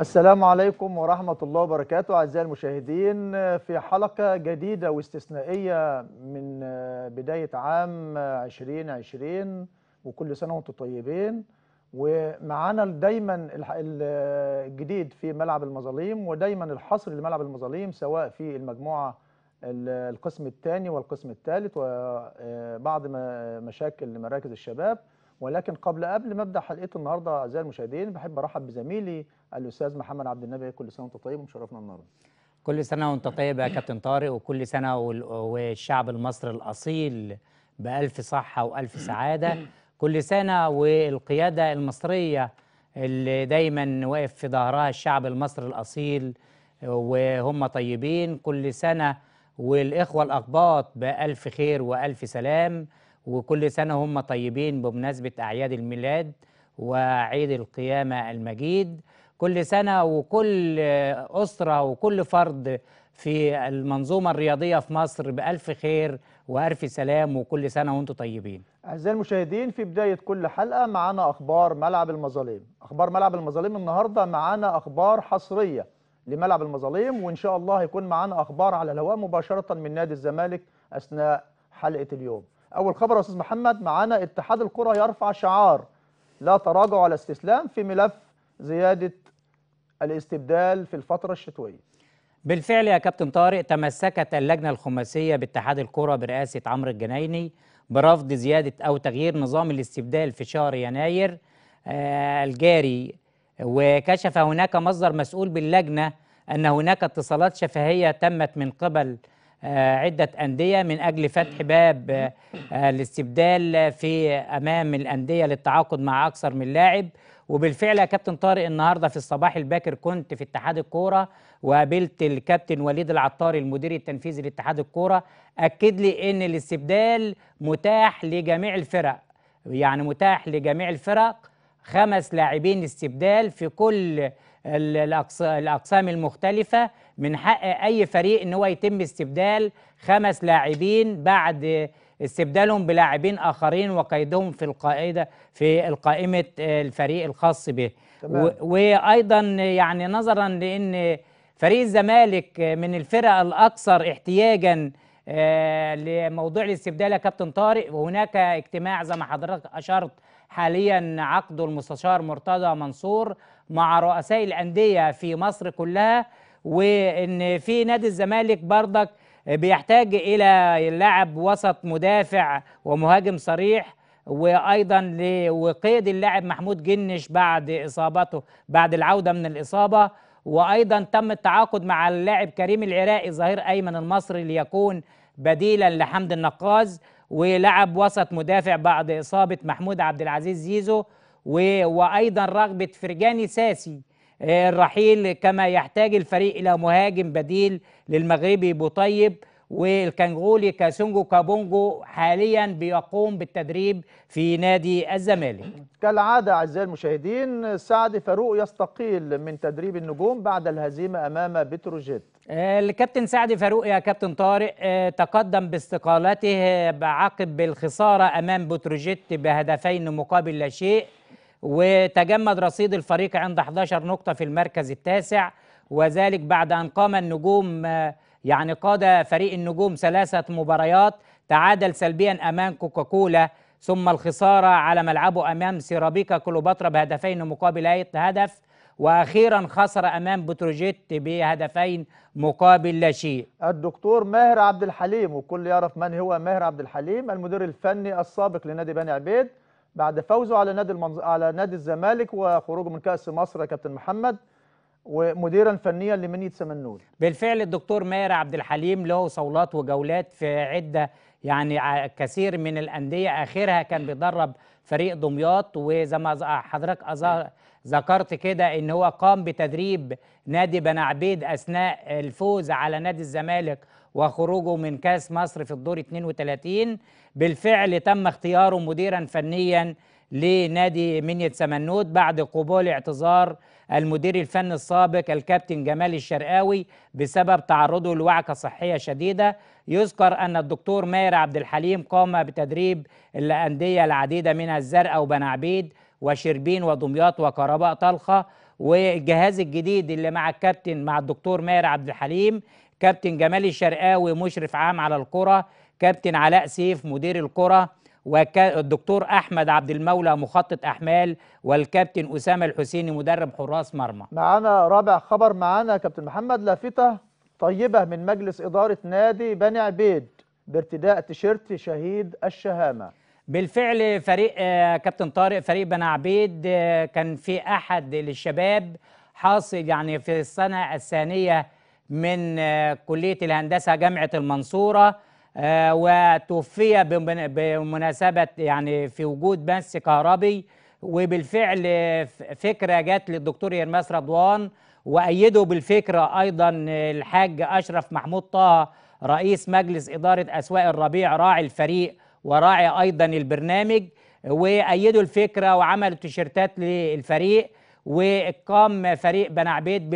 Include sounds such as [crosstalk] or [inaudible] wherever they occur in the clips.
السلام عليكم ورحمة الله وبركاته أعزائي المشاهدين في حلقة جديدة واستثنائية من بداية عام 2020 وكل سنة وأنتم طيبين. ومعانا دايما الجديد في ملعب المظاليم ودايما الحصر لملعب المظاليم سواء في المجموعة ال- القسم الثاني والقسم الثالث وبعض م- مشاكل لمراكز الشباب. ولكن قبل قبل ما أبدأ حلقه النهارده أعزائي المشاهدين بحب أرحب بزميلي الاستاذ محمد عبد النبي كل سنة وأنت طيب ومشرفنا النهارده. كل سنة وأنت طيب يا كابتن طارق وكل وال- والشعب المصري الأصيل بألف صحة وألف سعادة. كل سنة والقيادة المصرية اللي دايما واقف في ظهرها الشعب المصري الأصيل وهم طيبين. كل سنة والإخوة الأقباط بألف خير وألف سلام وكل سنة هم طيبين بمناسبة أعياد الميلاد وعيد القيامة المجيد. كل سنة وكل أسرة وكل فرد في المنظومة الرياضية في مصر بألف خير وألف سلام وكل سنة وأنتم طيبين. أعزائي المشاهدين في بداية كل حلقة معانا أخبار ملعب المظاليم أخبار ملعب المظاليم النهارده معانا أخبار حصرية لملعب المظاليم وإن شاء الله هيكون معانا أخبار على الهواء مباشرة من نادي الزمالك أثناء حلقة اليوم. أول خبر يا أستاذ محمد معانا اتحاد الكرة يرفع شعار لا تراجع ولا استسلام في ملف زيادة الاستبدال في الفترة الشتوية. بالفعل يا كابتن طارق تمسكت اللجنة الخماسية باتحاد الكرة برئاسة عمرو الجنايني برفض زيادة أو تغيير نظام الاستبدال في شهر يناير آه، الجاري. وكشف هناك مصدر مسؤول باللجنة أن هناك اتصالات شفهية تمت من قبل آه، عدة أندية من أجل فتح باب آه، الاستبدال في أمام الأندية للتعاقد مع أكثر من لاعب. وبالفعل يا كابتن طارق النهارده في الصباح الباكر كنت في اتحاد الكوره وقابلت الكابتن وليد العطاري المدير التنفيذي لاتحاد الكوره. أكد لي إن الاستبدال متاح لجميع الفرق. يعني متاح لجميع الفرق. خمس لاعبين استبدال في كل الأقسام المختلفة. من حق أي فريق إن هو يتم استبدال خمس لاعبين بعد استبدالهم بلاعبين آخرين وقيدهم في القاعده في القائمة الفريق الخاص به. تمام. و- وأيضا يعني نظرا لأن فريق الزمالك من الفرق الأكثر احتياجا آه، لموضوع الاستبدال يا كابتن طارق. وهناك اجتماع زي ما حضرتك أشرت حاليا عقده المستشار مرتضى منصور مع رؤساء الأندية في مصر كلها. وإن في نادي الزمالك برضك بيحتاج إلى لاعب وسط مدافع ومهاجم صريح وأيضا وقيد اللاعب محمود جنش بعد إصابته بعد العودة من الإصابة. وأيضا تم التعاقد مع اللاعب كريم العراقي ظهير أيمن المصري ليكون بديلا لحمد النقاز. ولعب وسط مدافع بعد إصابة محمود عبد العزيز زيزو. وأيضا رغبة فرجاني ساسي الرحيل كما يحتاج الفريق إلى مهاجم بديل للمغربي بوطيب والكنغولي كاسونجو كابونجو حاليا بيقوم بالتدريب في نادي الزمالك. كالعادة أعزائي المشاهدين سعد فاروق يستقيل من تدريب النجوم بعد الهزيمة أمام بتروجيت. الكابتن سعد فاروق يا كابتن طارق آه، تقدم باستقالته بعقب الخسارة أمام بتروجيت بهدفين مقابل لا شيء. وتجمد رصيد الفريق عند 11 نقطة في المركز التاسع وذلك بعد أن قام النجوم يعني قاد فريق النجوم ثلاثة مباريات تعادل سلبيا أمام كوكاكولا ثم الخسارة على ملعبه أمام سيرابيكا كليوباترا بهدفين مقابل هدف وأخيرا خسر أمام بتروجيت بهدفين مقابل لا شيء. الدكتور ماهر عبد الحليم وكل يعرف من هو ماهر عبد الحليم المدير الفني السابق لنادي بني عبيد. بعد فوزه على نادي المنز... على نادي الزمالك وخروجه من كأس مصر يا كابتن محمد ومديرا فنيا لمنية سمنول بالفعل الدكتور ماهر عبد الحليم له صولات وجولات في عدة يعني كثير من الأندية. آخرها كان بيدرب فريق دمياط وزي ما حضرتك ذكرت كده إن هو قام بتدريب نادي بني عبيد أثناء الفوز على نادي الزمالك وخروجه من كاس مصر في الدور 32 بالفعل تم اختياره مديرا فنيا لنادي منية سمنود بعد قبول اعتذار المدير الفني السابق الكابتن جمال الشرقاوي بسبب تعرضه لوعكة صحية شديدة. يذكر أن الدكتور ماهر عبد الحليم قام بتدريب الأندية العديدة منها الزرقاء وبنعبيد وشربين ودمياط وكهرباء طلخة. والجهاز الجديد اللي مع الكابتن مع الدكتور ماهر عبد الحليم كابتن جمال الشرقاوي مشرف عام على الكرة كابتن علاء سيف مدير الكرة والدكتور أحمد عبد المولى مخطط أحمال والكابتن أسامة الحسيني مدرب حراس مرمى. معانا رابع خبر معانا كابتن محمد لافتة طيبة من مجلس إدارة نادي بني عبيد بارتداء تيشيرت شهيد الشهامة. بالفعل فريق آه، كابتن طارق فريق بني عبيد آه، كان في أحد للشباب حاصل يعني في السنة الثانية من آه، كلية الهندسة جامعة المنصورة آه، وتوفي بمن- بمناسبة يعني في وجود مس كهربي وبالفعل ف- فكرة جت للدكتور يرماس رضوان وأيده بالفكرة أيضا آه، الحاج أشرف محمود طه رئيس مجلس إدارة أسواق الربيع راعي الفريق وراعي أيضا البرنامج وايدوا الفكرة وعملوا تيشيرتات للفريق وقام فريق بني عبيد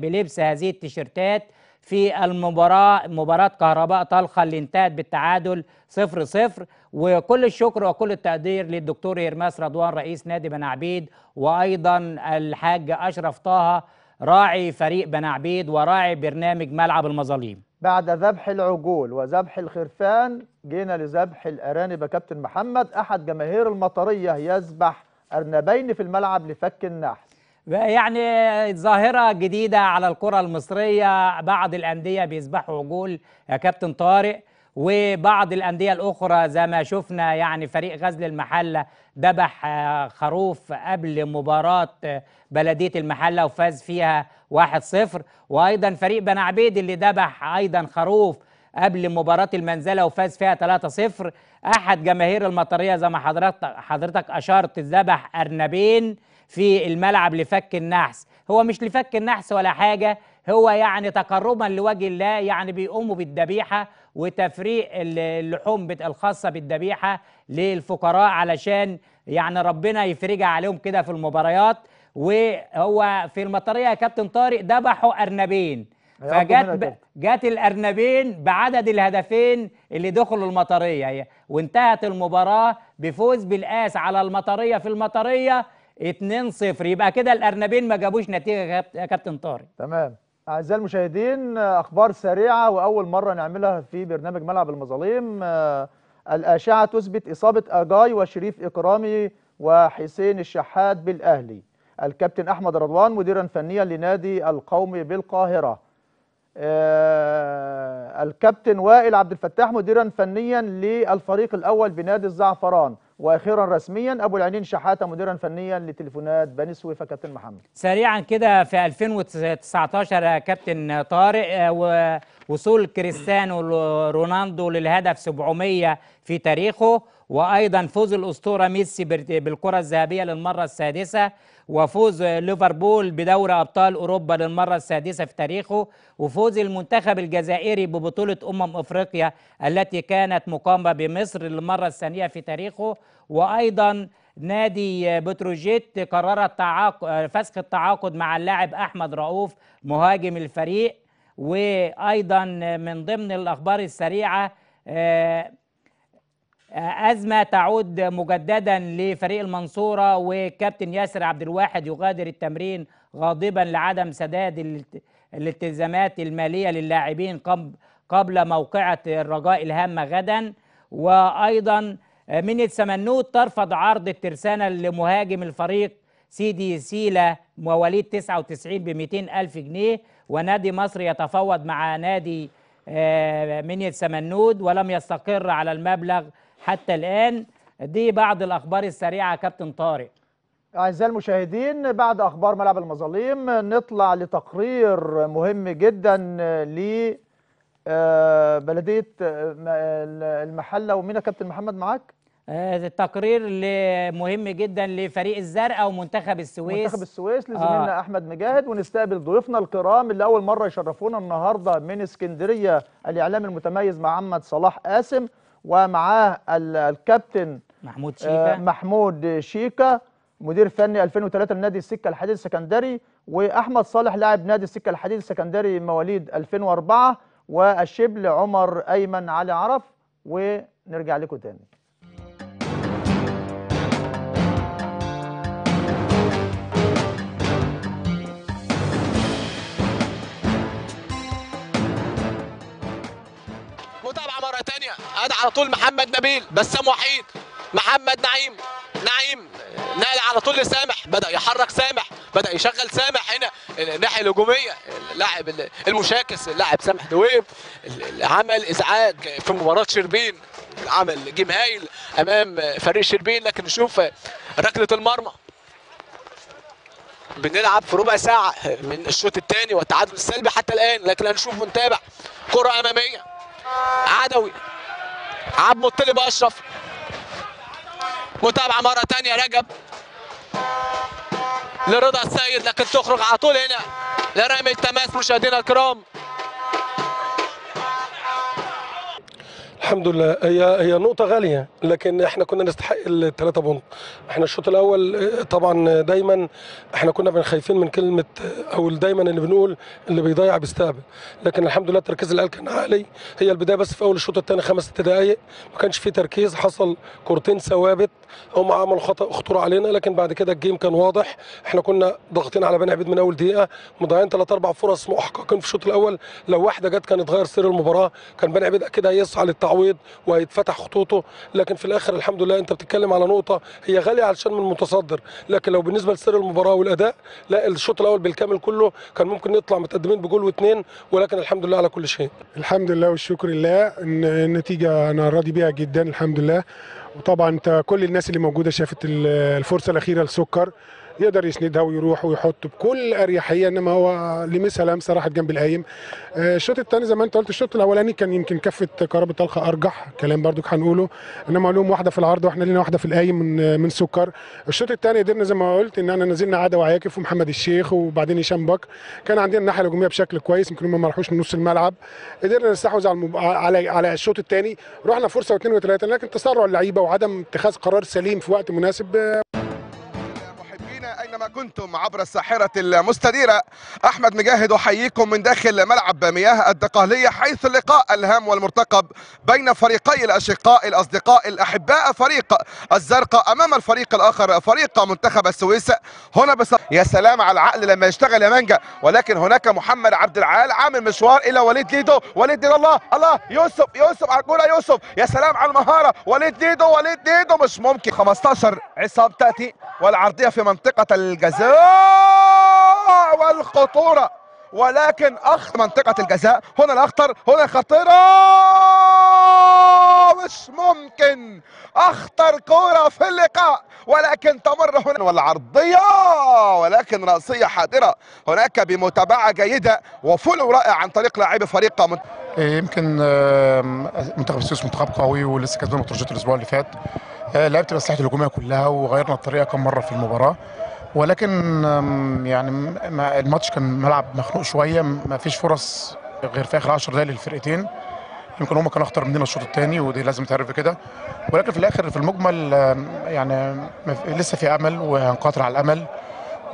بلبس هذه التيشيرتات في المباراه مباراة كهرباء طلخة اللي انتهت بالتعادل 0 0 وكل الشكر وكل التقدير للدكتور هرماس رضوان رئيس نادي بني عبيد وأيضا الحاج أشرف طه راعي فريق بني عبيد وراعي برنامج ملعب المظاليم. بعد ذبح العجول وذبح الخرفان جينا لذبح الأرانب يا كابتن محمد. أحد جماهير المطرية يذبح أرنبين في الملعب لفك النحس. يعني ظاهرة جديدة على الكرة المصرية بعض الأندية بيسبحوا عجول يا كابتن طارق وبعض الأندية الأخرى زي ما شفنا يعني فريق غزل المحلة ذبح آه، خروف قبل مباراة آه، بلدية المحلة وفاز فيها 1-0 وأيضا فريق بني عبيد اللي ذبح أيضا خروف قبل مباراة المنزلة وفاز فيها 3-0 أحد جماهير المطرية زي ما حضرتك حضرتك أشرت ذبح أرنبين في الملعب لفك النحس. هو مش لفك النحس ولا حاجة هو يعني تقربا لوجه الله يعني بيقوموا بالذبيحة وتفريق ال- اللحوم الخاصة بالذبيحة للفقراء علشان يعني ربنا يفرجها عليهم كده في المباريات. وهو في المطرية يا كابتن طارق ذبحوا أرنبين. فجت. جت الأرنبين بعدد الهدفين اللي دخلوا المطرية. هي وانتهت المباراة بفوز بالآس على المطرية في المطرية 2-0 يبقى كده الأرنبين ما جابوش نتيجة يا كاب- يا كابتن طارق. تمام. أعزائي المشاهدين أخبار سريعة وأول مرة نعملها في برنامج ملعب المظالم آه، الأشعة تثبت إصابة أجاي وشريف إكرامي وحسين الشحات بالأهلي. الكابتن أحمد رضوان مديرا فنيا لنادي القومي بالقاهرة. آه، الكابتن وائل عبد الفتاح مديرا فنيا للفريق الأول بنادي الزعفران وأخيرا رسميا أبو العينين شحاتة مديرا فنيا لتليفونات بني سويف يا كابتن محمد. سريعا كده في 2019 يا كابتن طارق آه، ووصول كريستيانو رونالدو للهدف 700 في تاريخه. وأيضا فوز الأسطورة ميسي بالكرة الذهبية للمرة السادسة وفوز ليفربول بدوري أبطال أوروبا للمرة السادسة في تاريخه وفوز المنتخب الجزائري ببطولة أمم إفريقيا التي كانت مقامة بمصر للمرة الثانية في تاريخه. وأيضا نادي بتروجيت قرر التعاقد فسخ التعاقد مع اللاعب أحمد رؤوف مهاجم الفريق. وأيضا من ضمن الأخبار السريعة آه، أزمة تعود مجددا لفريق المنصورة وكابتن ياسر عبد الواحد يغادر التمرين غاضبا لعدم سداد الالت- الالتزامات المالية للاعبين قب- قبل موقعة الرجاء الهامة غدا. وأيضا من السمنود ترفض عرض الترسانة لمهاجم الفريق سيدي سيلا مواليد 99 ب 200 ألف جنيه. ونادي مصر يتفاوض مع نادي آه، منية سمنود ولم يستقر على المبلغ حتى الآن. دي بعض الأخبار السريعة كابتن طارق. أعزائي المشاهدين بعد أخبار ملعب المظالم نطلع لتقرير مهم جدا ل آه، بلدية آه، المحلة. ومين كابتن محمد معاك؟ آه، التقرير ل- مهم جدا لفريق الزرقاء ومنتخب السويس. منتخب السويس لزميلنا أحمد مجاهد. ونستقبل ضيوفنا الكرام اللي أول مرة يشرفونا النهاردة من اسكندرية الإعلام المتميز محمد صلاح قاسم. ومعاه ال- الكابتن محمود آه، شيكا محمود شيكا مدير فني 2003 لنادي السكة الحديد السكندري وأحمد صالح لاعب نادي السكة الحديد السكندري مواليد 2004 والشبل عمر أيمن علي عرف ونرجع لكم تاني. ادي على طول محمد نبيل بسام وحيد. محمد نعيم. نعيم نقل على طول لسامح. بدأ يحرك سامح. بدأ يشغل سامح هنا الناحية الهجومية. اللاعب المشاكس اللاعب سامح دويب. عمل إزعاج في مباراة شربين. عمل جيم هايل أمام فريق شربين. لكن نشوف ركلة المرمى. بنلعب في ربع ساعة من الشوط الثاني والتعادل السلبي حتى الآن. لكن هنشوف ونتابع كرة أمامية. عدوي. عبد مطلب أشرف متابعة مرة تانية رجب. لرضا السيد لكن تخرج على طول هنا. لرمي التماس مشاهدينا الكرام. الحمد لله. هي هي نقطة غالية لكن إحنا كنا نستحق الثلاثة point. إحنا الشوط الأول طبعا دايما إحنا كنا خايفين من كلمة أو دايما اللي بنقول اللي بيضيع بيستقبل. لكن الحمد لله تركيز العيال كان عالي. هي البداية بس في أول الشوط الثاني خمس ست دقايق. ما كانش فيه تركيز حصل كورتين ثوابت. هم عملوا خطأ خطورة علينا لكن بعد كده ال game كان واضح. إحنا كنا ضاغطين على بني عبيد من أول دقيقة. مضيعين ثلاث أربع فرص محققين في الشوط الأول. لو واحدة جت كانت تغير سير المباراة. كان بني عبيد أكيد هيسعى للتعويض وهيتفتح خطوطه. لكن في الآخر الحمد لله أنت بتتكلم على نقطة هي غالية علشان من المتصدر. لكن لو بالنسبة لسير المباراة والأداء لا الشوط الأول بالكامل كله كان ممكن نطلع متقدمين بجول واثنين ولكن الحمد لله على كل شيء. الحمد لله والشكر لله. إن النتيجة أنا راضي بيها جدا الحمد لله. وطبعا أنت كل الناس اللي موجودة شافت ال- الفرصة الأخيرة لسكر. يقدر يسندها ويروح ويحط بكل أريحية إنما هو لمسها لمسة راحت جنب القايم آه، الشوط الثاني زي ما أنت قلت الشوط الأولاني كان يمكن كفة كهرباء طلقه أرجح كلام برضو هنقوله. إنما لهم واحدة في العرض وإحنا لينا واحدة في القايم من من سكر. الشوط الثاني قدرنا زي ما قلت إن إحنا نزلنا عادة وعياكف ومحمد الشيخ وبعدين هشام بكر. كان عندنا الناحية الهجومية بشكل كويس يمكن هم ما راحوش من نص الملعب. قدرنا نستحوذ على المب... على على الشوط الثاني. رحنا فرصة واثنين وثلاثة لكن تسرع اللعيبة وعدم اتخاذ قرار سليم في وقت مناسب. آه، كنتم عبر الساحرة المستديرة. أحمد مجاهد أحييكم من داخل ملعب مياه الدقهلية حيث اللقاء الهام والمرتقب بين فريقي الأشقاء الأصدقاء الأحباء فريق الزرقاء أمام الفريق الآخر فريق منتخب السويس. هنا بس يا سلام على العقل لما يشتغل يا مانجا. ولكن هناك محمد عبد العال عامل مشوار إلى وليد ليدو. وليد ليدو الله الله يوسف يوسف على الكوره يوسف. يا سلام على المهارة. وليد ليدو وليد ليدو مش ممكن. 15 عصام تأتي والعرضية في منطقة الجزاء والخطورة. ولكن اخ منطقة الجزاء هنا الأخطر هنا خطيرة. مش ممكن. أخطر كورة في اللقاء. ولكن تمر هنا. والعرضيه ولكن رأسية حاضره هناك بمتابعة جيدة وفولو رائع عن طريق لاعبي فريق. إيه، يمكن منتخب السويس منتخب قوي ولسه كسبان مترجات الأسبوع اللي فات. آه، لعبت مساحة الهجومية كلها وغيرنا الطريقة كم مرة في المباراة. ولكن يعني الماتش كان ملعب مخنوق شوية ما فيش فرص غير في آخر 10 دقائق للفرقتين. يمكن هم كانوا أخطر مننا الشوط الثاني ودي لازم تعرف كده. ولكن في الآخر في المجمل يعني لسه في أمل وهنقاطر على الأمل.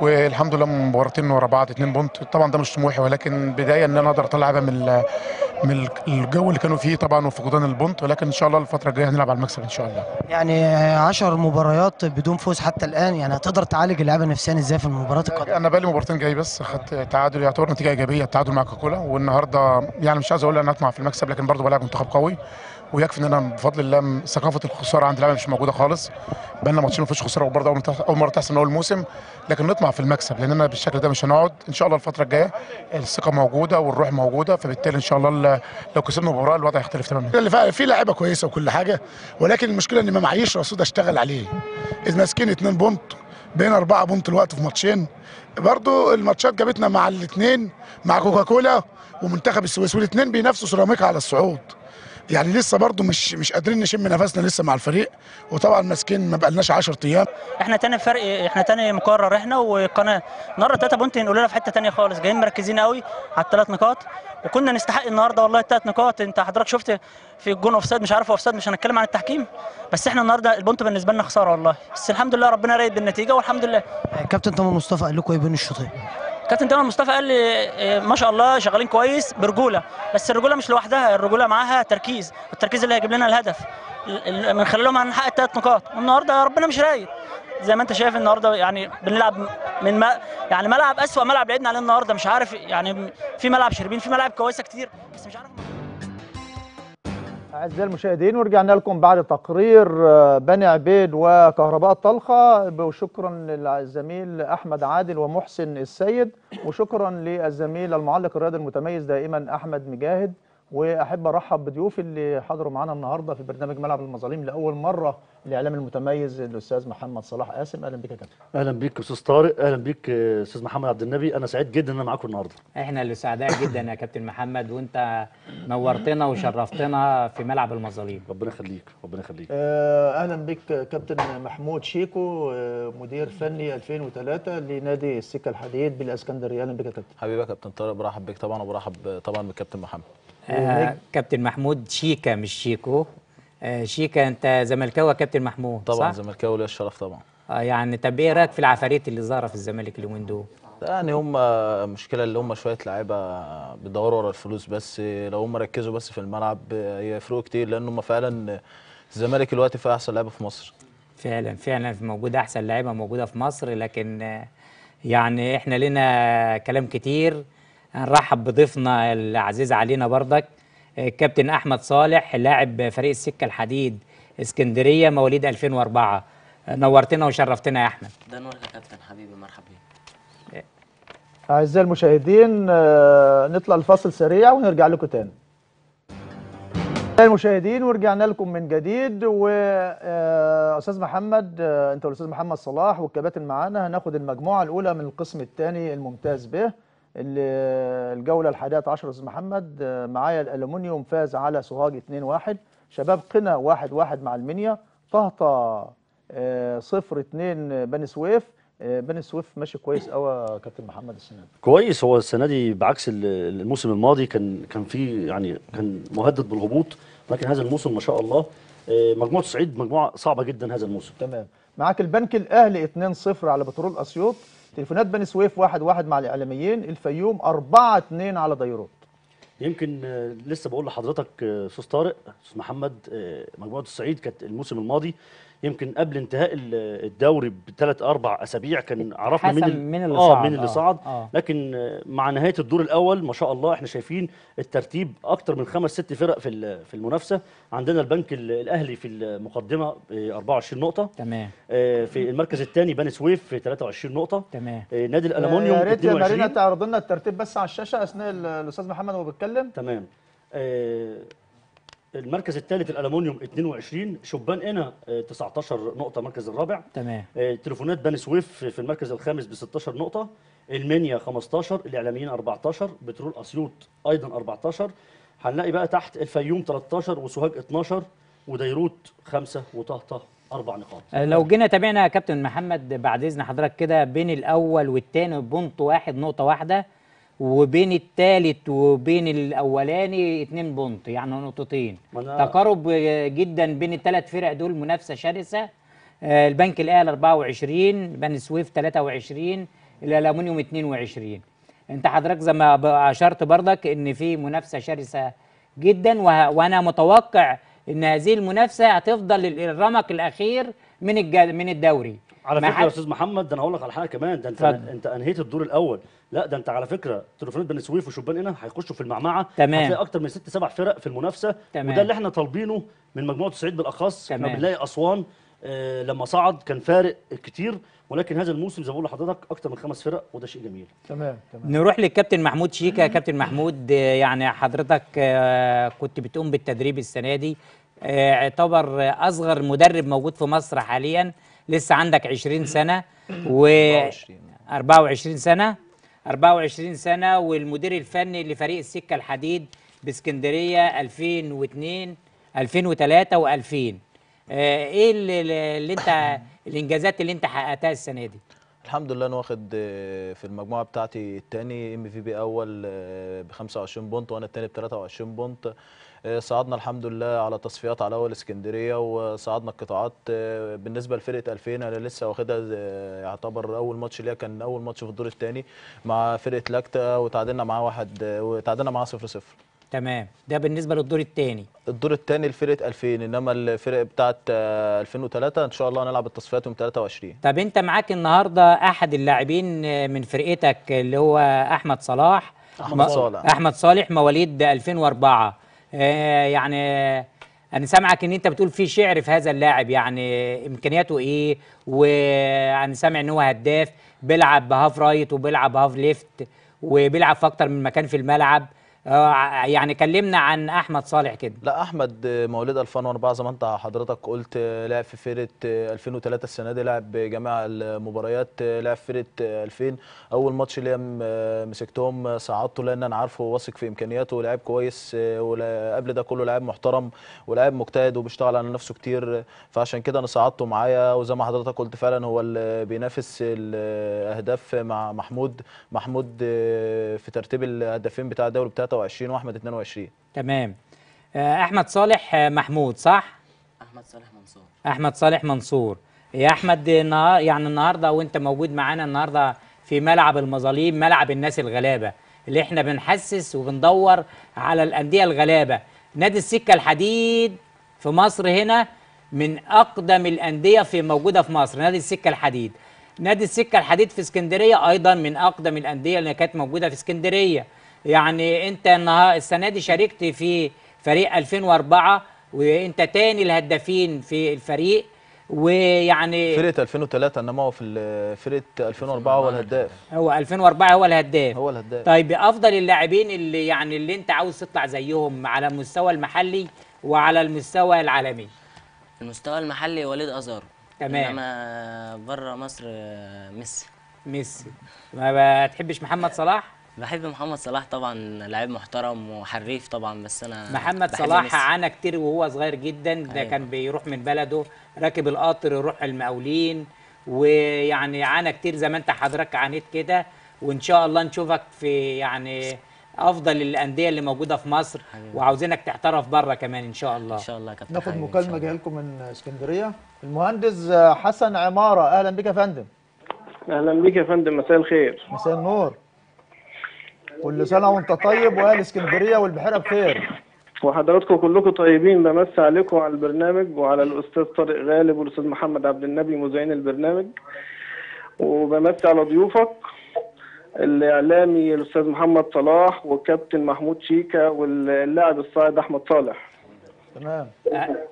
والحمد لله مباراتين ورا بعض اتنين بونت. طبعا ده مش طموحي ولكن بداية إن أنا أقدر أطلع لعبة من من الجو اللي كانوا فيه طبعا وفقدان البونت. ولكن إن شاء الله الفترة الجاية هنلعب على المكسب إن شاء الله. يعني عشر مباريات بدون فوز حتى الآن يعني هتقدر تعالج اللعيبة نفسيا إزاي في المباراة القادمة؟ أنا بقالي مباراتين جاي بس خدت تعادل يعتبر نتيجة إيجابية التعادل مع كوكولا. والنهاردة يعني مش عايز أقول أنا اطمع في المكسب لكن برضه بلعب منتخب قوي. ويكفي إن أنا بفضل الله ثقافة الخسارة عند اللعيبه مش موجودة خالص. بقالنا ماتشين ما فيش خسارة وبرضه أول أول مرة تحصل من أول موسم. لكن نطمع في المكسب لاننا بالشكل ده مش هنقعد. إن شاء الله الفترة الجاية الثقة موجودة والروح موجودة. فبالتالي إن شاء الله ال- لو كسبنا المباراه الوضع هيختلف تماما. اللي فا- في لعيبه كويسة وكل حاجة ولكن المشكلة إن ما معيش رصيد أشتغل عليه. اذ ماسكين اتنين point بين أربعة point الوقت في ماتشين. برضو الماتشات جابتنا مع الاثنين مع كوكاكولا ومنتخب السويس والاثنين بينافسوا سيراميكا على الصعود. يعني لسه برضو مش مش قادرين نشم نفسنا لسه مع الفريق. وطبعا ماسكين ما بقالناش 10 أيام. إحنا تاني فرق إحنا تاني مقرر إحنا والقناه النهارده 3 point نقول في حتة تانية خالص. جايين مركزين قوي على الثلاث نقاط. وكنا نستحق النهارده والله الثلاث نقاط. انت حضرتك شفت في الجون أوفسايد؟ مش عارف أوفسايد مش هنتكلم عن التحكيم. بس إحنا النهارده البونت بالنسبة لنا خسارة والله. بس الحمد لله ربنا رايد بالنتيجة والحمد لله. كابتن تامر مصطفى قال لكم إيه بين الشوطين؟ كابتن تامر مصطفى قال لي آه، ما شاء الله شغالين كويس برجولة بس الرجولة مش لوحدها الرجولة معاها تركيز والتركيز اللي هيجيب لنا الهدف. ال- ال- من خلالهم هنحقق الثلاث نقاط. والنهاردة ربنا مش رايد زي ما انت شايف النهارده يعني بنلعب من ما يعني ملعب أسوأ ملعب لعبنا عليه النهارده مش عارف يعني في ملعب شربين في ملعب كويسه كتير بس مش عارف أعزائي المشاهدين ورجعنا لكم بعد تقرير آه، بني عبيد وكهرباء طلخة وشكرا للزميل أحمد عادل ومحسن السيد. وشكرا للزميل المعلق الرياضي المتميز دائما أحمد مجاهد. وأحب أرحب بضيوفي اللي حضروا معنا النهاردة في برنامج ملعب المظالم لأول مرة الإعلام المتميز الأستاذ محمد صلاح. قاسم أهلا بك يا كابتن. أهلا بيك أستاذ طارق. أهلا بيك أستاذ محمد عبد النبي. أنا سعيد جدا إن أنا معاكم النهارده. إحنا اللي سعداء جدا يا كابتن محمد وأنت نورتنا وشرفتنا في ملعب المظالم ربنا يخليك ربنا يخليك. آه، أهلا بك كابتن محمود شيكو آه، مدير فني 2003 لنادي السكه الحديد بالإسكندرية. أهلا بك يا كابتن. حبيبي يا كابتن طارق برحب بيك طبعا وبرحب طبعا بالكابتن محمد. آه كابتن محمود شيكا مش شيكو. شيكا انت زملكاوي كابتن محمود طبعا؟ زملكاوي ليا الشرف طبعا آه يعني طب إيه رأيك في العفاريت اللي ظاهره في الزمالك اليومين دول؟ يعني هم مشكلة اللي هم شوية لعيبة بيدوروا ورا الفلوس بس لو هم ركزوا بس في الملعب هيفرقوا كتير لأن هم فعلا الزمالك دلوقتي فيها أحسن لعيبة في مصر فعلا فعلا موجودة أحسن لعيبة موجودة في مصر لكن آه، يعني إحنا لنا كلام كتير هنرحب بضيفنا العزيز علينا بردك آه، كابتن أحمد صالح لاعب فريق السكة الحديد إسكندرية مواليد 2004 آه، نورتنا وشرفتنا يا أحمد. ده نور يا كابتن حبيبي مرحبا بيك. أعزائي المشاهدين آه، نطلع الفاصل سريع ونرجع لكم تاني. أعزائي المشاهدين ورجعنا لكم من جديد واستاذ محمد آه، أنت والأستاذ محمد صلاح والكباتن معانا. هناخد المجموعة الأولى من القسم الثاني الممتاز به. اللي الجولة الحادية عشر أستاذ محمد. آه، معايا الالومنيوم فاز على سوهاج 2-1 شباب قنا 1-1 مع المنيا طهطا آه، صفر 2 بني سويف. آه، بني سويف ماشي كويس قوي كابتن محمد السنة دي. كويس. هو السنة دي بعكس ال- الموسم الماضي كان كان في يعني كان مهدد بالهبوط لكن هذا الموسم ما شاء الله. آه، مجموعة الصعيد مجموعة صعبة جدا هذا الموسم. تمام. معاك البنك الأهلي 2-0 على بترول أسيوط. تليفونات بني سويف 1-1 مع الإعلاميين الفيوم 4-2 على ديروت يمكن آه، لسه بقول لحضرتك آه، أستاذ طارق أستاذ محمد آه، مجموعة الصعيد كانت الموسم الماضي يمكن قبل انتهاء ال- الدوري بثلاث أربع أسابيع كان عرفنا مين مين اللي آه صعد، مين اللي آه، صعد. آه. لكن مع نهاية الدور الأول ما شاء الله إحنا شايفين الترتيب أكتر من خمس ست فرق في ال- في المنافسة. عندنا البنك ال- الأهلي في المقدمة ب 24 نقطة. تمام. آه، في المركز الثاني بني سويف في 23 نقطة. تمام. آه، نادي الالومنيوم يا ريت يا مارينا 22 تعرض لنا الترتيب بس على الشاشة أثناء ال- الأستاذ محمد وهو بيتكلم تمام. آه، المركز الثالث الالومنيوم 22 شبان قنا آه، 19 نقطة المركز الرابع. تمام. آه، تليفونات بني سويف في المركز الخامس ب 16 نقطة. المنيا 15 الإعلاميين 14 بترول أسيوط أيضا 14 هنلاقي بقى تحت الفيوم 13 وسوهاج 12 وديروت 5 وطهطا أربع نقاط. آه، لو جينا تابعنا يا كابتن محمد بعد إذن حضرتك كده بين الأول والثاني point واحد نقطة واحدة. وبين الثالث وبين الأولاني اتنين point يعني نقطتين. تقارب جدا بين الثلاث فرق دول منافسة شرسة. آه، البنك الاهلي 24 بني سويف 23 الالومنيوم 22 أنت حضرتك زي ما أشرت برضك إن في منافسة شرسة جدا وأنا متوقع إن هذه المنافسة هتفضل ال- الرمق الأخير من الج- من الدوري. على ما فكرة يا حد- أستاذ محمد ده أنا هقول لك على حاجة كمان ده أنت اتفضل. أنت أنهيت الدور الأول. لا ده أنت على فكرة تليفونات بني سويف وشبان هنا هيخشوا في المعمعة. تمام. هتلاقي أكتر من ست سبع فرق في المنافسة. تمام. وده اللي إحنا طالبينه من مجموعة الصعيد بالأخص. إحنا تمام. بنلاقي أسوان آه لما صعد كان فارق كتير. ولكن هذا الموسم زي ما بقول لحضرتك أكتر من خمس فرق وده شيء جميل. تمام تمام. نروح للكابتن محمود شيكا. كابتن محمود آه، يعني حضرتك آه، كنت بتقوم بالتدريب السنة دي. آه، يعتبر آه، اصغر مدرب موجود في مصر حاليا. لسه عندك 20 سنة و 24 سنة. 24 سنة والمدير الفني لفريق السكه الحديد بإسكندرية 2002 2003 و2000 إيه اللي, اللي انت [coughs] الإنجازات اللي أنت حققتها السنة دي؟ الحمد لله أنا واخد آه، في المجموعة بتاعتي الثاني إم في بي أول ب 25 point وأنا الثاني ب 23 point. آه، صعدنا الحمد لله على تصفيات على أول اسكندرية وصعدنا القطاعات آه، بالنسبة لفرقة 2000 أنا لسه واخدها آه، يعتبر أول ماتش ليا كان أول ماتش في الدور الثاني مع فرقة لاكتا وتعادلنا معاه واحد آه، وتعادلنا معاه 0 0 تمام. ده بالنسبة للدور الثاني الدور الثاني لفرقة 2000 إنما الفرق بتاعت آه، 2003 إن شاء الله هنلعب التصفيات يوم 23 طب أنت معاك النهارده أحد اللاعبين من فرقتك اللي هو أحمد صلاح أحمد م- صالح. أحمد صالح مواليد 2004 آه، يعني أنا سامعك إن أنت بتقول في شعر في هذا اللاعب يعني إمكانياته إيه؟ وأنا سامع إن هو هداف بيلعب ب half right وبيلعب half left وبيلعب في أكتر من مكان في الملعب. آه، يعني كلمنا عن أحمد صالح كده. لا أحمد مواليد 2004 زي ما انت حضرتك قلت لعب في فرقة 2003 السنة دي لعب جميع المباريات لعب فرقة 2000 أول ماتش م- مسكتهم صعدته لأن أنا عارفه واثق في إمكانياته ولاعب كويس وقبل ده كله لاعب محترم ولاعب مجتهد وبيشتغل على نفسه كتير. فعشان كده أنا صعدته معايا وزي ما حضرتك قلت فعلا هو اللي بينافس الأهداف مع محمود. محمود في ترتيب الهدافين بتاع الدوري ب 23 وأحمد 22 تمام. آه، أحمد صالح آه، محمود صح؟ أحمد صالح منصور. أحمد صالح منصور. يا أحمد النهار يعني النهارده وأنت موجود معانا النهارده في ملعب المظاليم ملعب الناس الغلابة اللي إحنا بنحسس وبندور على الأندية الغلابة. نادي السكة الحديد في مصر هنا من أقدم الأندية في موجودة في مصر نادي السكة الحديد. نادي السكة الحديد في اسكندرية أيضا من أقدم الأندية اللي كانت موجودة في اسكندرية. يعني انت السنة دي شاركت في فريق 2004 وانت تاني الهدافين في الفريق ويعني فرقة 2003 إنما هو في ال- فرقة 2004 هو الهداف. هو 2004 هو الهداف. هو الهداف. طيب أفضل اللاعبين اللي يعني اللي انت عاوز تطلع زيهم على المستوى المحلي وعلى المستوى العالمي؟ المستوى المحلي وليد آزارو. تمام. إنما بره مصر آه، ميسي. ميسي. ما بتحبش محمد صلاح؟ بحب محمد صلاح طبعا لعيب محترم وحريف طبعا بس أنا محمد صلاح. عانى كتير وهو صغير جدا ده أيوة. كان بيروح من بلده راكب القطر يروح المقاولين ويعني عانى كتير زي ما أنت حضرتك عانيت كده وإن شاء الله نشوفك في يعني أفضل الأندية اللي موجودة في مصر وعاوزينك تحترف بره كمان إن شاء الله. إن شاء الله كابتن ناخد مكالمة جاية لكم من اسكندرية. المهندس حسن عمارة أهلا بك يا فندم. أهلا بيك يا فندم مساء الخير. مساء النور. كل سنة وانت طيب واهل اسكندرية والبحيرة بخير. وحضراتكم كلكم طيبين بمسي عليكم على البرنامج وعلى الأستاذ طارق غالب والأستاذ محمد عبد النبي مذيعين البرنامج. وبمسي على ضيوفك الإعلامي الأستاذ محمد صلاح والكابتن محمود شيكا واللاعب الصاعد أحمد صالح. تمام.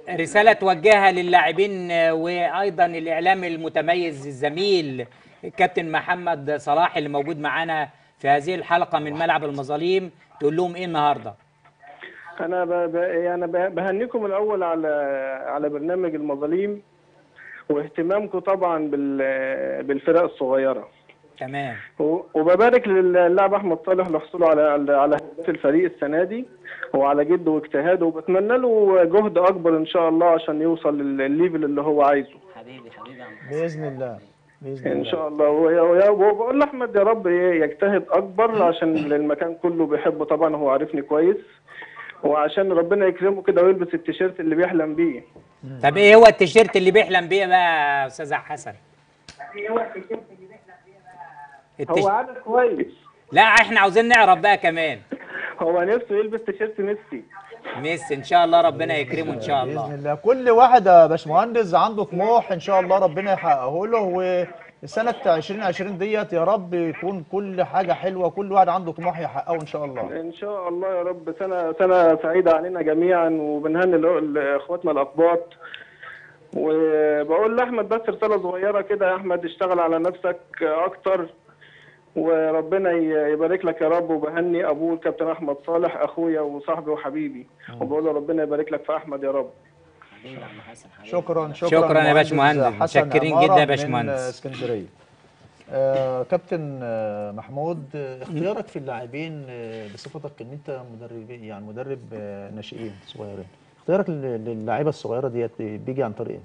رسالة توجهها للاعبين وأيضا الإعلام المتميز الزميل الكابتن محمد صلاح اللي موجود معانا في هذه الحلقة من ملعب المظاليم تقول لهم إيه النهاردة؟ أنا ب... ب... يعني ب... بهنيكم الأول على على برنامج المظاليم واهتمامكم طبعا بال... بالفرق الصغيرة. تمام. و- وببارك للاعب أحمد صالح لحصوله على على على هداف الفريق السنة دي وعلى جده واجتهاده وبتمنى له جهد أكبر إن شاء الله عشان يوصل لل- الليفل اللي هو عايزه. حبيبي حبيبي بإذن الله. بإذن إن شاء الله. ويا- ويا- وبقول لأحمد يا رب إيه يجتهد أكبر عشان المكان كله بيحبه. طبعا هو عارفني كويس. وعشان ربنا يكرمه كده ويلبس التيشيرت اللي بيحلم بيه. طب إيه هو التيشيرت اللي بيحلم بيه بقى يا أستاذ حسن؟ التيش... هو عارف كويس. لا إحنا عاوزين نعرف بقى كمان. هو نفسه يلبس تيشيرت ميسي. ميسي إن شاء الله ربنا يكرمه إن شاء الله. بإذن الله. كل واحد يا باشمهندس عنده طموح إن شاء الله ربنا يحققه له وسنة 2020 ديت يا رب يكون كل حاجة حلوة كل واحد عنده طموح يحققه إن شاء الله. إن شاء الله يا رب. سنة سنة سعيدة علينا جميعا وبنهني ال- اخواتنا الاقباط وبقول لأحمد بس رسالة صغيرة كده. يا أحمد اشتغل على نفسك أكتر. وربنا يبارك لك يا رب. وبهني أبوه الكابتن أحمد صالح أخويا وصاحبي وحبيبي. وبقول له ربنا يبارك لك في أحمد يا رب. حبيبي يا عم حسن حبيبي. شكرا شكرا شكراً يا مهندس باشمهندس. متشكرين جدا يا باشمهندس. اسكندرية. آه كابتن آه محمود آه، اختيارك في اللاعبين آه بصفتك إن أنت مدرب يعني مدرب ناشئين صغيرين. اختيارك لل- للاعيبه الصغيرة ديت بيجي عن طريق إيه؟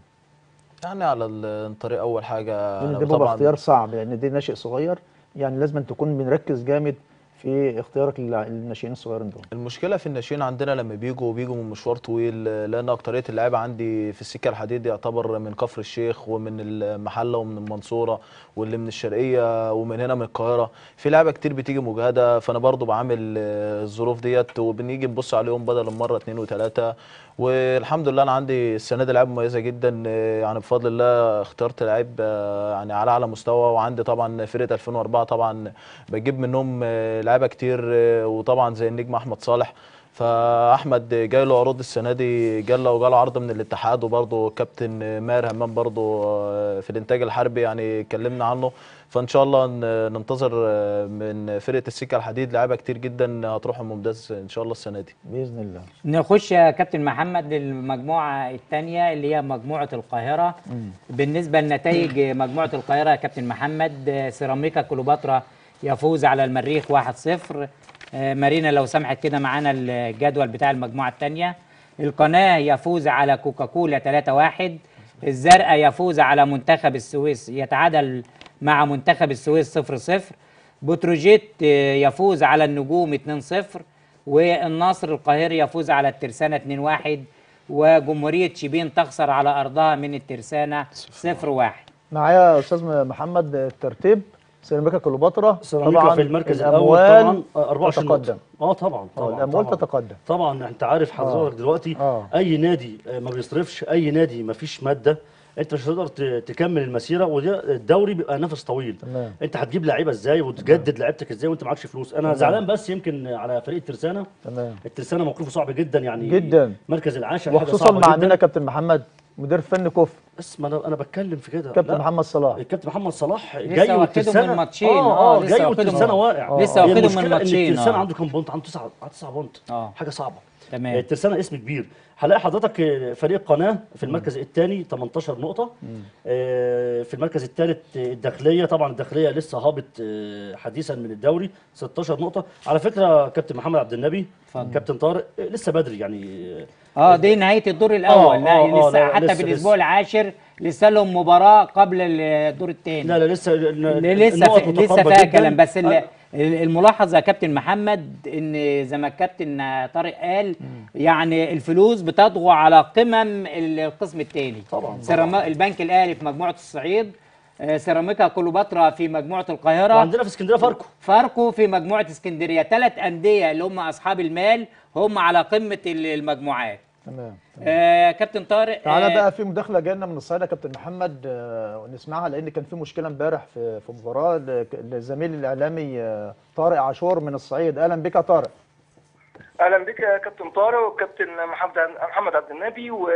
يعني على الطريق أول حاجة ده طبعاً اختيار صعب لأن دي ناشئ صغير. يعني لازم تكون بنركز جامد في اختيارك للناشئين الصغيرين دول. المشكلة في الناشئين عندنا لما بيجوا بيجوا من مشوار طويل لأن أكترية اللعيبة عندي في السكة الحديد يعتبر من كفر الشيخ ومن المحلة ومن المنصورة واللي من الشرقية ومن هنا من القاهرة. في لعيبة كتير بتيجي مجهده فأنا برضو بعامل الظروف ديت وبنيجي نبص عليهم بدل المره اتنين وتلاتة. والحمد لله أنا عندي السنة دي لعيبة مميزة جدا. يعني بفضل الله اخترت لعيب يعني على أعلى مستوى. وعندي طبعا فرقة 2004 طبعا بجيب منهم آه، لعيبة كتير آه، وطبعا زي النجم أحمد صالح. فأحمد جاي له عروض السنة دي جاله وجاله عرض من الاتحاد وبرضه كابتن ماهر همام برضه آه، في الإنتاج الحربي يعني اتكلمنا عنه. فإن شاء الله ننتظر آه، من فرقة السكة الحديد لعيبة كتير جدا هتروح الممتاز إن شاء الله السنة دي. بإذن الله. نخش يا كابتن محمد للمجموعة الثانية اللي هي مجموعة القاهرة. بالنسبة لنتائج مجموعة القاهرة يا كابتن محمد سيراميكا كليوباترا يفوز على المريخ 1-0 آه، مارينا لو سمحت كده معانا الجدول بتاع المجموعة الثانية القناة يفوز على كوكاكولا 3-1 الزرقاء يفوز على منتخب السويس يتعادل مع منتخب السويس 0-0 بتروجيت آه، يفوز على النجوم 2-0 والنصر القاهري يفوز على الترسانة 2-1 وجمهورية شبين تخسر على أرضها من الترسانة 0-1 معايا أستاذ محمد الترتيب. سيراميكا كليوباترا طبعا في المركز الأول طبعا آه، 24 نقطة. تتقدم آه طبعا آه، طبعا الأموال طبعا. تتقدم. طبعا أنت عارف حضرتك دلوقتي آه. أي نادي آه، ما بيصرفش أي نادي ما فيش مادة أنت مش هتقدر تكمل المسيرة وده الدوري بيبقى نفس طويل. تمام. أنت هتجيب لعيبة إزاي؟ وتجدد لعيبتك إزاي؟ وأنت معكش فلوس. أنا تمام. زعلان بس يمكن على فريق الترسانة. تمام. الترسانة موقفه صعب جدا يعني. جدا. مركز العاشر وخصوصا مع مين كابتن محمد مدير فني كفر بس ما أنا أنا بتكلم في كده. كابتن. محمد صلاح. الكابتن محمد صلاح لسه جاي والترسانه من ماتشين. آه آه، آه لسه جاي. والترسانه واقع. آه. لسه هي واخدهم من ماتشين، الترسانه آه. عنده كام point؟ عنده 9 9 point. آه. حاجة صعبة. تمام. الترسانه اسم كبير. هلاقي حضرتك آه، فريق القناة في المركز الثاني 18 نقطة. آه، في المركز الثالث الداخلية. طبعا الداخلية لسه هابط آه، حديثا من الدوري. 16 نقطة. على فكرة كابتن محمد عبد النبي اتفضل. كابتن طارق آه، لسه بدري يعني آه دي نهاية الدور الأول آه، لا آه، آه، لسه لا، حتى لسه- في الأسبوع لسه. العاشر لسه لهم مباراة قبل الدور الثاني لا لا لسه لسه في لسه فيها. كلام بس آه. الملاحظة يا كابتن محمد إن زي ما الكابتن طارق قال يعني الفلوس بتطغى على قمم القسم الثاني طبعا سيراما البنك الأهلي في مجموعة الصعيد آه، سيراميكا كليوباترا في مجموعة القاهرة. وعندنا في اسكندرية فاركو. فاركو في مجموعة اسكندرية. ثلاث أندية اللي هم أصحاب المال هم على قمة ال- المجموعات. تمام آه كابتن طارق تعالى آه، بقى في مداخلة جاية من الصعيد يا كابتن محمد آه، ونسمعها لأن كان في مشكلة امبارح في في مباراة للزميل الإعلامي آه، طارق عاشور من الصعيد. أهلا بك يا طارق. أهلا بك يا كابتن طارق وكابتن محمد محمد عبد النبي و...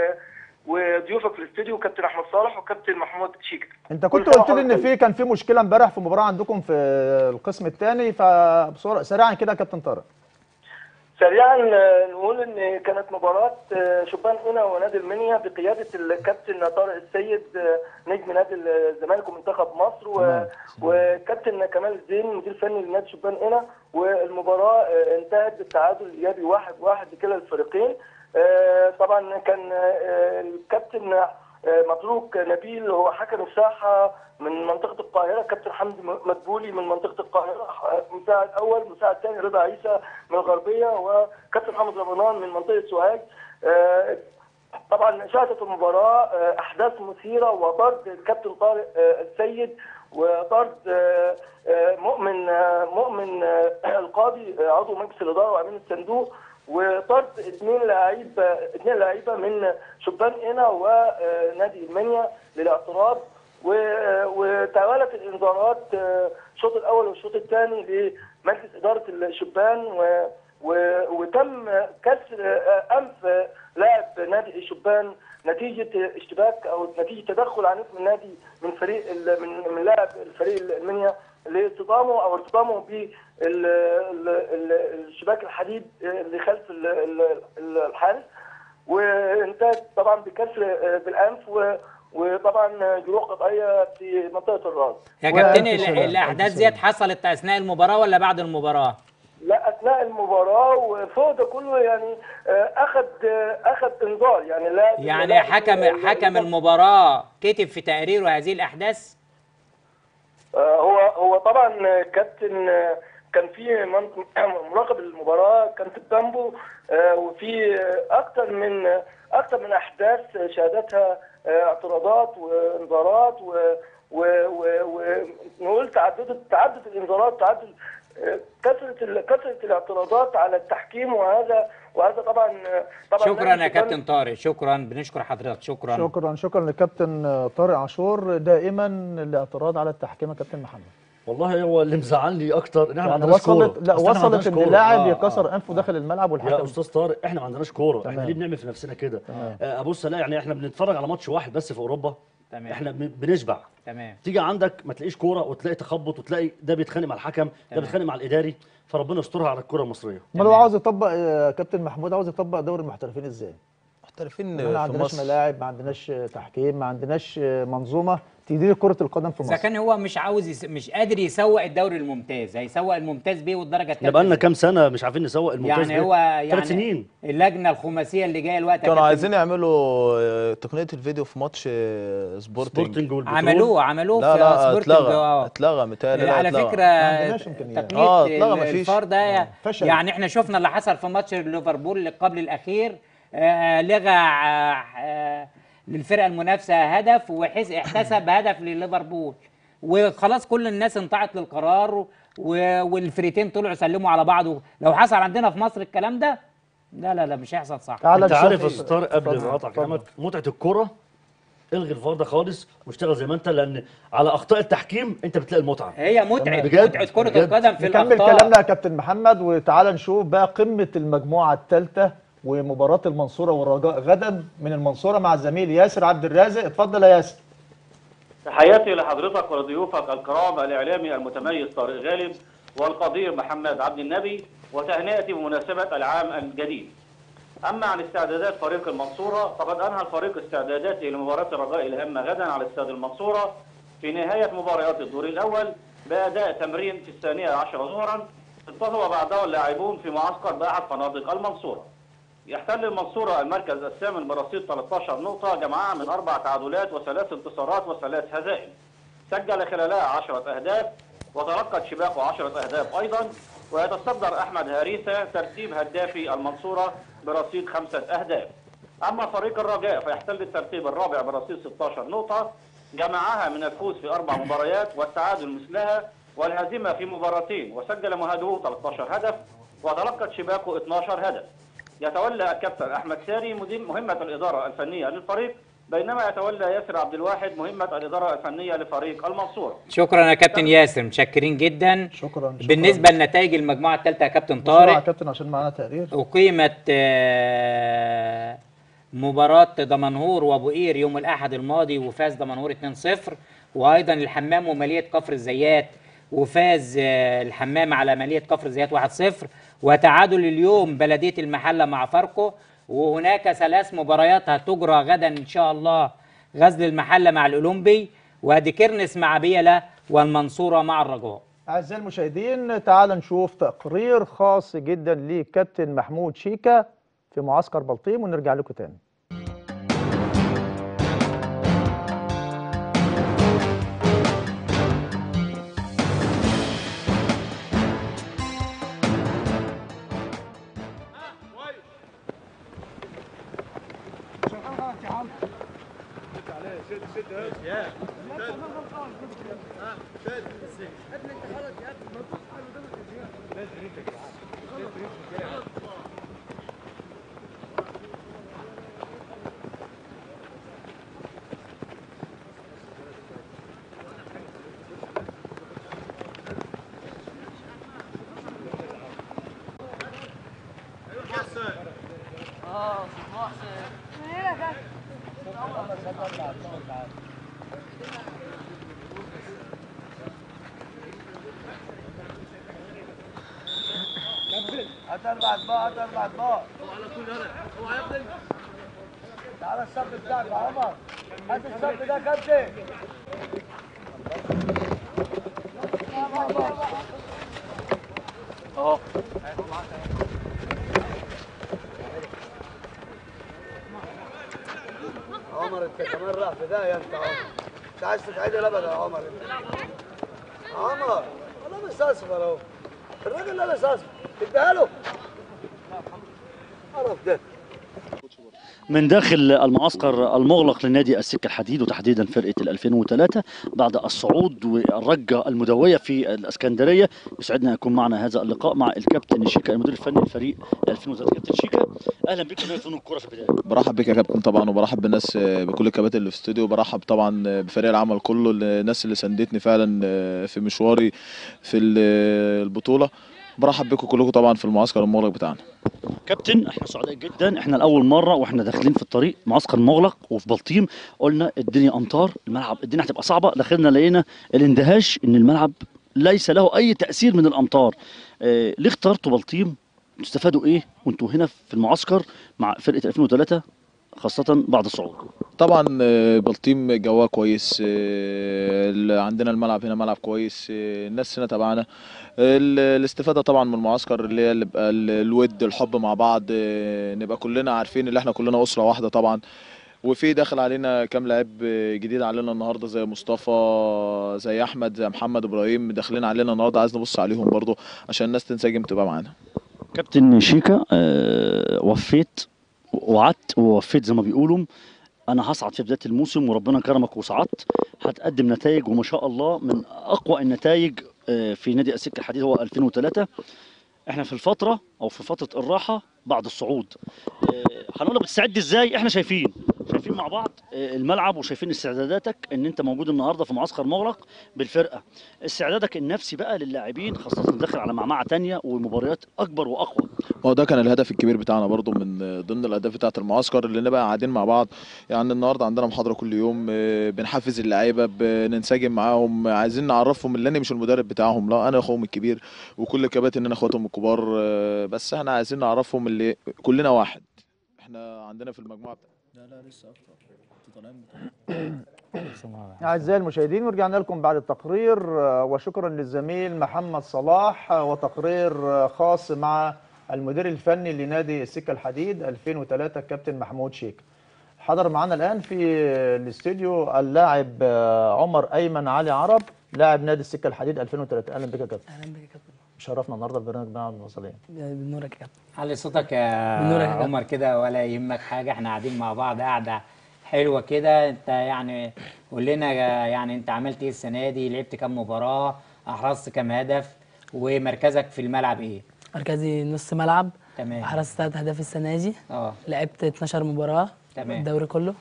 وضيوفك في الاستوديو كابتن أحمد صالح وكابتن محمود شيك انت كنت قلت لي إن في كان في مشكلة امبارح في مباراة عندكم في القسم الثاني فبسرعة سريعا كده يا كابتن طارق. سريعا نقول إن كانت مباراة آه، شبان هنا ونادي المنيا بقيادة الكابتن طارق السيد آه، نجم نادي الزمالك ومنتخب مصر. وكابتن كمال الزين مدير فني لنادي شبان هنا والمباراة آه، انتهت بالتعادل الايجابي واحد واحد لكلا الفريقين طبعا كان آه، الكابتن آه، مبروك نبيل هو حكم الساحة من منطقة القاهرة. كابتن حمدي مدبولي من منطقة القاهرة مساعد أول مساعد ثاني رضا عيسى من الغربية وكابتن محمد رمضان من منطقة سوهاج. آه، طبعا شهدت المباراة آه، أحداث مثيرة وطرد الكابتن طارق آه، السيد وطرد آه، آه، مؤمن آه، مؤمن آه، القاضي آه، عضو مجلس الإدارة وأمين الصندوق. وطرد اثنين لعيبه اثنين لعيبة من شبان قنا ونادي المنيا للاعتراض وتوالت الانذارات الشوط الأول والشوط الثاني لمجلس إدارة الشبان و وتم كسر أنف لاعب نادي الشبان نتيجة اشتباك أو نتيجة تدخل عنيف من نادي من فريق ال- من من لاعب الفريق المنيا لاصطدامه أو ارتطامه بالشباك الحديد اللي خلف ال- ال- ال- الحارس. وانتهت طبعا بكسر آه، بالأنف و- وطبعا جروح قطعية في منطقة الراس. يا كابتن ال- الأحداث ديت حصلت أثناء المباراة ولا بعد المباراة؟ لا أثناء المباراة وفوق ده كله يعني آه، اخذ آه، اخذ إنذار يعني لا يعني لا- حكم حكم المباراة كتب في تقريره هذه الأحداث؟ آه، هو هو طبعا كابتن آه، كان في [clears throat] مراقب المباراة كان في جنبه آه، وفي أكثر من أكثر من أحداث شهدتها آه، اعتراضات وإنذارات و- ونقول تعدد تعدد الإنذارات تعدد آه، كثرة ال- كثرة الاعتراضات على التحكيم وهذا وهذا طبعا طبعا شكرا يا كابتن طارق. شكرا. بنشكر حضرتك. شكرا. شكرا. شكرا للكابتن طارق عاشور. دائما الاعتراض على التحكيم يا كابتن محمد. والله هو اللي مزعلني أكتر. ان إحنا ما يعني عندناش كورة. وصلت لا وصلت ان كورة. لاعب آه، يكسر آه. أنفه داخل الملعب يا والحكم أستاذ طارق إحنا ما عندناش كورة. إحنا. ليه بنعمل في نفسنا كده. آه، ابص الاقي يعني إحنا بنتفرج على ماتش واحد بس في أوروبا. تمام. إحنا بن- بنشبع تمام تيجي عندك ما تلاقيش كورة وتلاقي تخبط وتلاقي ده بيتخانق مع الحكم ده. بيتخانق مع الإداري فربنا يسترها على الكره المصرية ما لو عاوز يطبق آه، كابتن محمود عاوز يطبق دوري المحترفين إزاي؟ محترفين إحنا ما في عندناش مصر ملاعب ما عندناش تحكيم ما عندناش منظومة تدير كرة القدم في إذا مصر كان هو مش عاوز يس... مش قادر يسوق الدوري الممتاز هيسوق الممتاز بيه والدرجة إحنا بقى لنا كام سنة مش عارفين نسوق الممتاز يعني هو يعني ثلاث سنين اللجنة الخماسية اللي جاية الوقت كانوا عايزين يعملوا آه، تقنية الفيديو في ماتش آه، سبورتنج سبورتنج عملوه عملوه لا في لا سبورتنج اتلغى آه. اتلغى متهيألي على اتلغى. فكرة ما. تقنية آه، اتلغى ال- مفيش. الفار ده فشل. يعني إحنا شفنا اللي حصل في ماتش ليفربول اللي قبل الأخير لغى آه آه للفرقة المنافسة هدف وحس احتسب [clears throat] هدف لليفربول. وخلاص كل الناس انصاعت للقرار و- والفريقين طلعوا سلموا على بعض. لو حصل عندنا في مصر الكلام ده لا لا لا مش هيحصل صح. تعال أنت عارف يا. أستاذ طارق قبل ما أقطع. كلامك متعة الكوره الغي الفار ده خالص واشتغل زي ما أنت لأن على أخطاء التحكيم أنت بتلاقي المتعة. هي متعة بجد، متعة كرة. القدم في نكمل الأخطاء. كلامنا يا كابتن محمد وتعالى نشوف بقى قمة المجموعة الثالثة. ومباراة المنصورة والرجاء غدا من المنصورة مع الزميل ياسر عبد الرازق اتفضل يا ياسر تحياتي لحضرتك ولضيوفك الكرام الإعلامي المتميز طارق غالب والقدير محمد عبد النبي وتهنئتي بمناسبة العام الجديد. أما عن استعدادات فريق المنصورة فقد أنهى الفريق استعداداته لمباراة الرجاء الهامة غدا على استاد المنصورة في نهاية مباريات الدور الأول بأداء تمرين في الثانية عشر ظهرا انتظم بعده اللاعبون في معسكر باحد فنادق المنصورة. يحتل المنصورة المركز الثامن برصيد 13 نقطة جمعها من أربع تعادلات وثلاث انتصارات وثلاث هزائم. سجل خلالها 10 أهداف وتلقت شباكه 10 أهداف أيضا ويتصدر أحمد هاريثة ترتيب هدافي المنصورة برصيد خمسة أهداف. أما فريق الرجاء فيحتل الترتيب الرابع برصيد 16 نقطة جمعها من الفوز في أربع مباريات والتعادل مثلها والهزيمة في مباراتين وسجل مهاجمه 13 هدف وتلقت شباكه 12 هدف. يتولى الكابتن أحمد ساري مدير مهمة الإدارة الفنية للفريق بينما يتولى ياسر عبد الواحد مهمة الإدارة الفنية لفريق المنصورة. شكرا يا كابتن ياسر متشكرين جدا. شكرا بالنسبة لنتائج المجموعة الثالثة يا كابتن بسرعة يا طارق كابتن عشان معانا تقرير. أقيمت آه، مباراة دمنهور وأبو قير يوم الأحد الماضي وفاز دمنهور 2-0 وأيضا الحمام ومالية كفر الزيات وفاز آه، الحمام على مالية كفر الزيات 1-0 وتعادل اليوم بلدية المحلة مع فاركو. وهناك ثلاث مباريات هتجرى غدا إن شاء الله غزل المحلة مع الأولمبي وديكرنس مع بيلا والمنصورة مع الرجاء. أعزائي المشاهدين تعال نشوف تقرير خاص جدا لكابتن محمود شيكا في معسكر بلطيم ونرجع لكم تاني. Yeah. هات أربع اطباق أربع اطباق على طول يلا اوعى يا ابني تعالى الصف بتاعك يا عمر. هات الصف ده يا كابتن اهو عمر أنت كمان راح في ده يا أنت. عمر أنت عايز تتعدل ابدا يا عمر؟ انت عمر والله لابس اصفر اهو الراجل لابس اصفر اديها له قرف ده من داخل المعسكر المغلق لنادي السكة الحديد وتحديدا فرقة ال 2003 بعد الصعود والرجة المدوية في الإسكندرية. يسعدنا يكون معنا هذا اللقاء مع الكابتن شيكا المدير الفني للفريق 2003 كابتن شيكا أهلا بك في فنون الكرة في البداية. برحب بك يا كابتن طبعا وبرحب بالناس آه، بكل الكباتن اللي في الاستوديو. وبرحب طبعا آه، بفريق العمل كله الناس اللي ساندتني فعلا آه، في مشواري في ال- البطولة. برحب بكم كلكم طبعا في المعسكر المغلق بتاعنا. كابتن إحنا سعداء جدا. إحنا لاول مرة وإحنا داخلين في الطريق معسكر مغلق وفي بلطيم. قلنا الدنيا أمطار الملعب الدنيا هتبقى صعبة. دخلنا لقينا الاندهاش إن الملعب ليس له أي تأثير من الأمطار. آه ليه اخترتوا بلطيم؟ تستفادوا إيه وأنتوا هنا في المعسكر مع فرقة 2003 خاصة بعد الصعود. طبعا آه، بلطيم جواها كويس آه، عندنا الملعب هنا ملعب كويس آه، الناس هنا تبعنا. ال- الاستفادة طبعا من المعسكر اللي هي اللي الود الحب مع بعض نبقى كلنا عارفين ان إحنا كلنا أسرة واحدة طبعا. وفي داخل علينا كام لعيب آه، جديد علينا النهارده زي مصطفى زي أحمد زي محمد إبراهيم داخلين علينا النهارده. عايز نبص عليهم برضو عشان الناس تنسجم تبقى معانا. كابتن شيكا وفيت وعدت ووفيت زي ما بيقولوا. أنا هصعد في بداية الموسم وربنا كرمك وصعدت. هتقدم نتائج وما شاء الله من أقوى النتائج آه، في نادي السكه الحديد هو 2003 إحنا في الفترة أو في فترة الراحة بعد الصعود. آه، هنقول بتستعد إزاي؟ إحنا شايفين. شايفين مع بعض آه، الملعب وشايفين استعداداتك إن أنت موجود النهارده في معسكر مغلق بالفرقة. استعدادك النفسي بقى للاعبين خاصة داخل على معمعة تانية ومباريات أكبر وأقوى. هو ده كان الهدف الكبير بتاعنا برضو من ضمن الأهداف بتاعة المعسكر اللي نبقى قاعدين مع بعض. يعني النهارده عندنا محاضرة كل يوم آه، بنحفز اللعيبة بننسجم معاهم عايزين نعرفهم اللي أنا مش المدرب بتاعهم لا أنا أخوهم الكبير وكل الكباتن أنا أخواتهم الكبار آه، بس إحنا عايزين نعرفهم اللي كلنا واحد. إحنا عندنا في المجموعة بتاع... لا لا لسه [coughs] أعزائي المشاهدين ورجعنا لكم بعد التقرير آه، وشكرا للزميل محمد صلاح آه، وتقرير آه، خاص مع المدير الفني لنادي السكة الحديد 2003 الكابتن محمود شيك. حضر معنا الآن في الاستوديو اللاعب عمر أيمن علي عرب لاعب نادي السكة الحديد 2003 أهلا بك يا كابتن. أهلا بك يا كابتن. شرفنا النهارده البرنامج بتاعنا المواصلين بنورك يا كابتن علي صوتك يا بنورك. عمر كده ولا يهمك حاجة. إحنا قاعدين مع بعض قاعدة حلوة كده. انت يعني قول لنا يعني انت عملت إيه السنة دي؟ لعبت كام مباراة؟ أحرزت كام هدف؟ ومركزك في الملعب إيه؟ مركزي نص ملعب. تمام. أحرزت ثلاث أهداف السنة دي. آه. لعبت 12 مباراة. تمام. الدوري كله.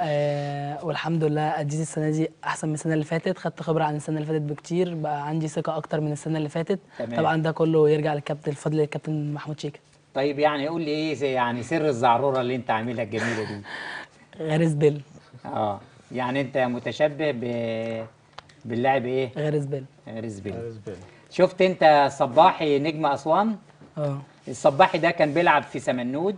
آه والحمد لله أديت السنة دي أحسن من السنة اللي فاتت. خدت خبرة عن السنة اللي فاتت بكتير. بقى عندي ثقة أكتر من السنة اللي فاتت. تمام. طبعا ده كله يرجع للكابتن الفضل للكابتن محمود شيكا. طيب يعني قول لي إيه زي- يعني سر الزعرورة اللي أنت عاملها الجميلة دي؟ غارس بيل. آه. يعني أنت متشبه ب باللاعب إيه؟ غارس بيل. غارس بيل. شفت أنت صباحي نجم أسوان؟ آه. الصباحي ده كان بيلعب في سمنود.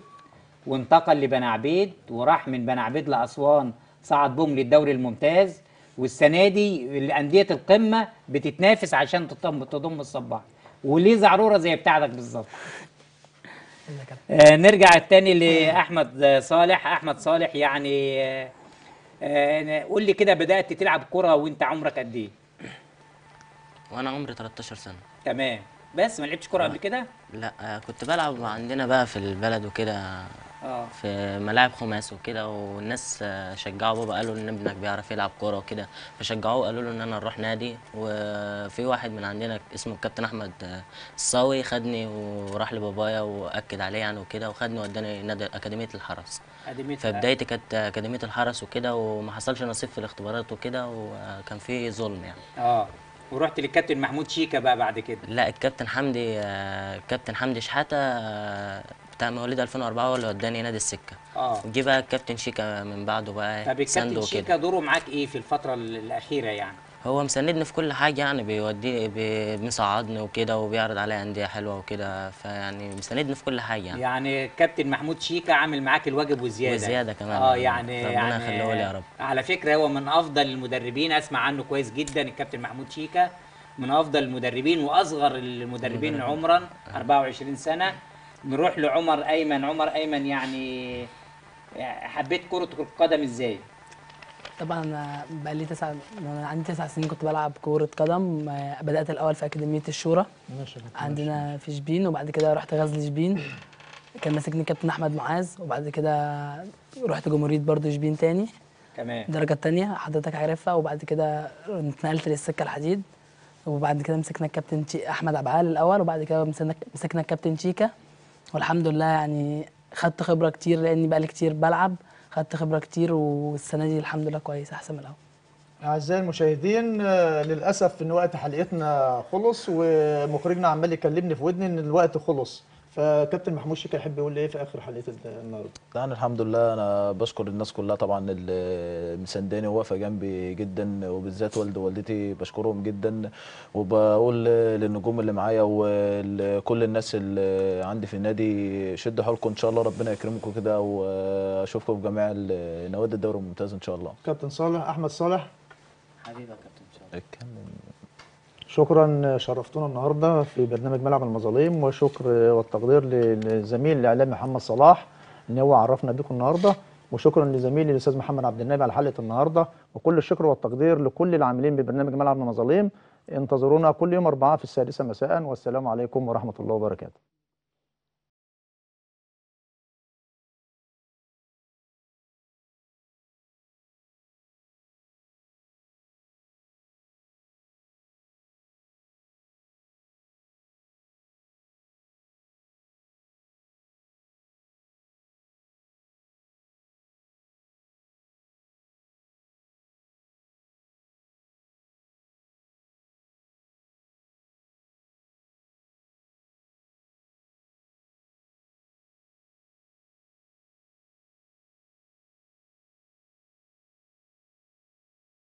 وانتقل لبني عبيد وراح من بني عبيد لأسوان صعد بهم للدوري الممتاز. والسنة دي انديه القمة بتتنافس عشان تضم تضم الصباحي وليه زعروره زي بتاعتك بالظبط. آه نرجع التاني لأحمد صالح. أحمد صالح يعني آه آه قول لي كده بدأت تلعب كرة وانت عمرك قد إيه؟ وأنا عمري 13 سنة. تمام. بس ما لعبتش كرة قبل كده؟ لا آه، كنت بلعب عندنا بقى في البلد وكده آه. في ملاعب خماس وكده والناس آه، شجعوا بابا قالوا إن ابنك بيعرف يلعب كورة وكده. فشجعوه قالوا له إن أنا نروح نادي. وفي واحد من عندنا اسمه الكابتن أحمد آه، الصاوي خدني وراح لبابايا وأكد عليه يعني وكده وخدني وداني نادي أكاديمية الحرس. أكاديمية فبدايتي كانت أكاديمية الحرس وكده وما حصلش نصيب في الاختبارات وكده وكان في ظلم يعني. آه. ورحت للكابتن محمود شيكا بقى بعد كده. لا الكابتن حمدي آه، الكابتن حمدي شحاتة آه، بتاع مواليد 2004 هو اللي وداني نادي السكة. آه. جه بقى الكابتن شيكا من بعده بقى طب الكابتن شيكا دوره معاك إيه في الفترة ال- الأخيرة يعني؟ هو مساندني في كل حاجة يعني بيوديني بي- بيصعدني وكده وبيعرض عليا أندية حلوة وكده فيعني مساندني في كل حاجة يعني. يعني الكابتن محمود شيكا عامل معاك الواجب وزيادة. وزيادة كمان. آه يعني. يعني ربنا يعني يخليه لي يا رب. على فكرة هو من أفضل المدربين أسمع عنه كويس جدا الكابتن محمود شيكا من أفضل المدربين وأصغر المدربين عمرا 24 سنة. نروح لعمر أيمن. عمر أيمن يعني حبيت كرة القدم إزاي؟ طبعا بقى لي تسع أنا عندي تسع سنين كنت بلعب كرة قدم. بدأت الأول في أكاديمية الشورى. عندنا في شبين وبعد كده رحت غزل شبين كان ماسكني كابتن أحمد معاذ وبعد كده رحت جمهورية برضو شبين تاني. تمام. الدرجة التانية حضرتك عارفها. وبعد كده اتنقلت للسكة الحديد. وبعد كده مسكنا الكابتن أحمد عبعال الأول وبعد كده مسكنا مسكنا الكابتن شيكا والحمد لله يعني خدت خبرة كتير لأني بقالي كتير بلعب خدت خبرة كتير والسنة دي الحمد لله كويس أحسن من الأول. أعزائي المشاهدين آه، للأسف إن وقت حلقتنا خلص ومخرجنا عمال يكلمني في ودني إن الوقت خلص. فكابتن محمود شيكا يحب يقول إيه في آخر حلقة النهاردة؟ يعني الحمد لله. أنا بشكر الناس كلها طبعا اللي مسانداني وواقفه جنبي جدا وبالذات والدي ووالدتي بشكرهم جدا. وبقول للنجوم اللي معايا وكل الناس اللي عندي في النادي شدوا حيلكم إن شاء الله ربنا يكرمكم كده وأشوفكم في جميع نوادي الدوري الممتاز إن شاء الله. كابتن صالح أحمد صالح. حبيبي يا كابتن ان شاء الله شكرا شرفتونا النهارده في برنامج ملعب المظالم وشكر والتقدير للزميل الإعلامي محمد صلاح إن هو عرفنا بيكم النهارده وشكرا لزميلي الأستاذ محمد عبد النبي على حلقة النهارده وكل الشكر والتقدير لكل العاملين ببرنامج ملعب المظالم. انتظرونا كل يوم اربعاء في السادسة مساء والسلام عليكم ورحمة الله وبركاته.